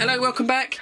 hello, welcome back.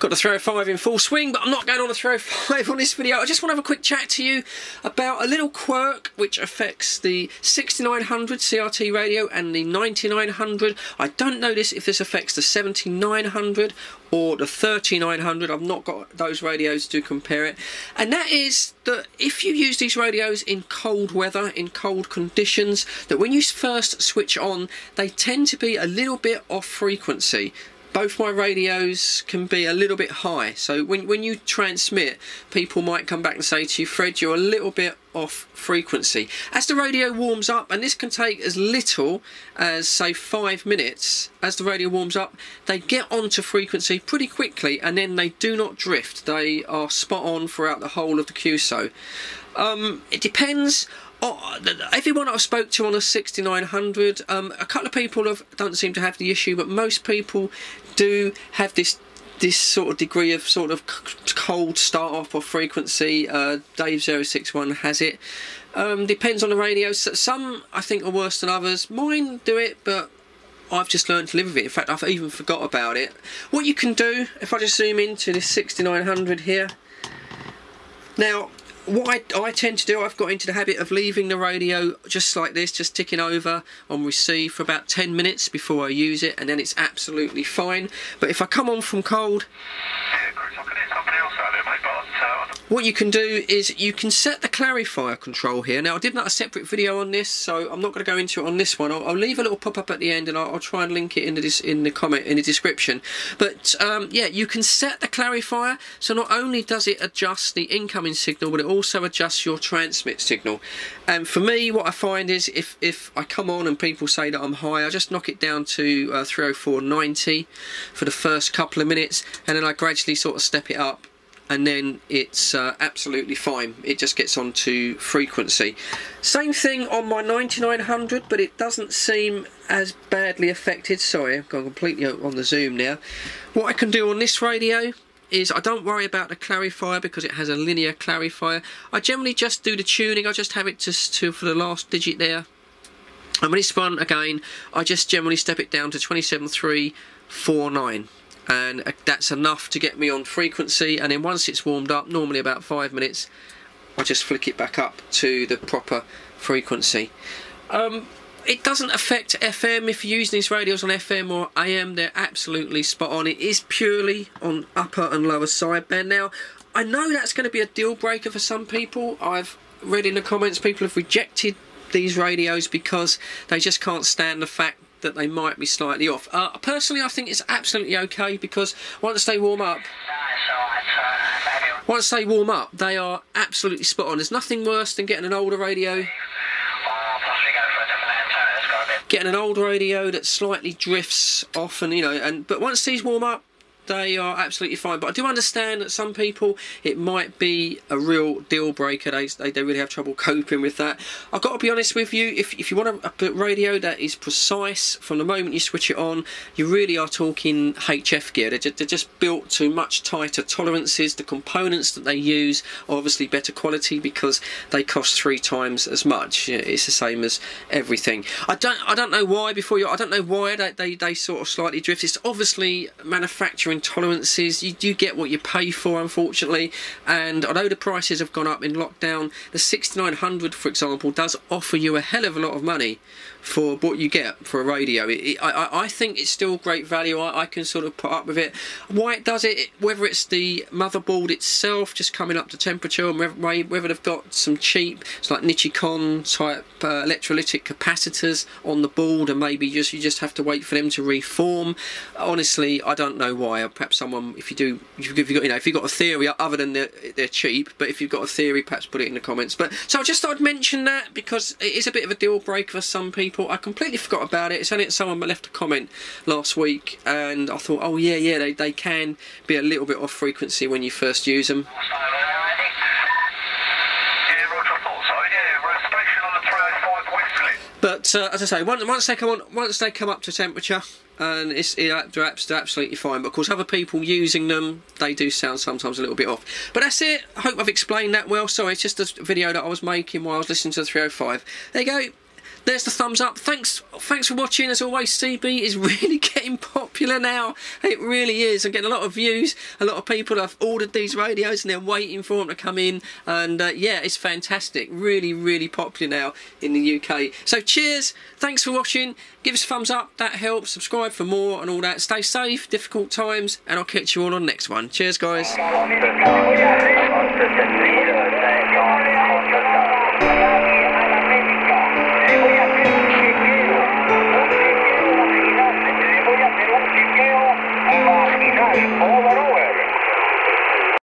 Got the 305 in full swing, but I'm not going on the 305 on this video. I just want to have a quick chat to you about a little quirk which affects the 6900 CRT radio and the 9900. I don't know this if this affects the 7900 or the 3900 I've not got those radios to compare it and that is that if you use these radios in cold weather in cold conditions that when you first switch on they tend to be a little bit off frequency both my radios can be a little bit high. So when, when you transmit, people might come back and say to you, Fred, you're a little bit off frequency. As the radio warms up, and this can take as little as say five minutes, as the radio warms up, they get onto frequency pretty quickly and then they do not drift. They are spot on throughout the whole of the QSO. Um, it depends Oh, everyone I've spoke to on a 6900, um, a couple of people have, don't seem to have the issue, but most people do have this this sort of degree of sort of cold start off or frequency. Uh, Dave 061 has it. Um, depends on the radio. Some I think are worse than others. Mine do it, but I've just learned to live with it. In fact, I've even forgot about it. What you can do, if I just zoom into this 6900 here. Now, what I, I, tend to do, I've got into the habit of leaving the radio just like this, just ticking over on receive for about 10 minutes before I use it, and then it's absolutely fine. But if I come on from cold, what you can do is you can set the clarifier control here. Now I did not a separate video on this, so I'm not going to go into it on this one. I'll, I'll leave a little pop-up at the end, and I'll, I'll, try and link it in the in the comment in the description. But um, yeah, you can set the clarifier, so not only does it adjust the incoming signal, but it also adjusts your transmit signal. And for me, what I find is if if I come on and people say that I'm high, I just knock it down to uh, 304.90 for the first couple of minutes, and then I gradually sort of step it up and then it's uh, absolutely fine. It just gets onto frequency. Same thing on my 9900 but it doesn't seem as badly affected. Sorry I've gone completely on the zoom now. What I can do on this radio is I don't worry about the clarifier because it has a linear clarifier. I generally just do the tuning. I just have it just to for the last digit there. And when it's spun again I just generally step it down to 27349 and that's enough to get me on frequency. And then once it's warmed up normally about five minutes I just flick it back up to the proper frequency. Um, it doesn't affect FM if you're using these radios on FM or AM they're absolutely spot on. It is purely on upper and lower sideband. Now I know that's going to be a deal breaker for some people. I've read in the comments people have rejected these radios because they just can't stand the fact that they might be slightly off. Uh, personally, I think it's absolutely okay because once they warm up, once they warm up, they are absolutely spot on. There's nothing worse than getting an older radio. Getting an old radio that slightly drifts off, and you know, and but once these warm up, they are absolutely fine. But I do understand that some people it might be a real deal breaker. They, they, they really have trouble coping with that. I've got to be honest with you. If, if you want a, a radio that is precise from the moment you switch it on, you really are talking HF gear. They're just, they're just built to much tighter tolerances. The components that they use are obviously better quality because they cost three times as much. It's the same as everything. I don't I don't know why. Before you, I don't know why they, they, they sort of slightly drift. It's obviously manufacturing tolerances. You do get what you pay for, unfortunately. And although the prices have gone up in lockdown, the 6900, for example, does offer you a hell of a lot of money for what you get for a radio. It, it, I, I think it's still great value. I, I, can sort of put up with it. Why it does it, whether it's the motherboard itself just coming up to temperature, and whether, whether they've got some cheap, it's like Nichicon type uh, electrolytic capacitors on the board, and maybe just you just have to wait for them to reform. Honestly, I don't know why. Perhaps someone, if you do, if you've got, you know, if you've got a theory other than they're, they're cheap, but if you've got a theory, perhaps put it in the comments. But so I just thought I'd mention that because it is a bit of a deal breaker for some people. I completely forgot about it. It's only that someone left a comment last week, and I thought, oh yeah, yeah, they, they can be a little bit off frequency when you first use them. But uh, as I say, once, once they come on, once they come up to temperature, and it's it, they're absolutely fine. But of course, other people using them, they do sound sometimes a little bit off. But that's it. I hope I've explained that well. Sorry, it's just a video that I was making while I was listening to the 305. There you go. There's the thumbs up. Thanks, thanks for watching. As always, CB is really getting popular now. It really is. I'm getting a lot of views. A lot of people have ordered these radios and they're waiting for them to come in. And uh, yeah, it's fantastic. Really, really popular now in the UK. So cheers. Thanks for watching. Give us a thumbs up. That helps. Subscribe for more and all that. Stay safe. Difficult times, and I'll catch you all on the next one. Cheers, guys.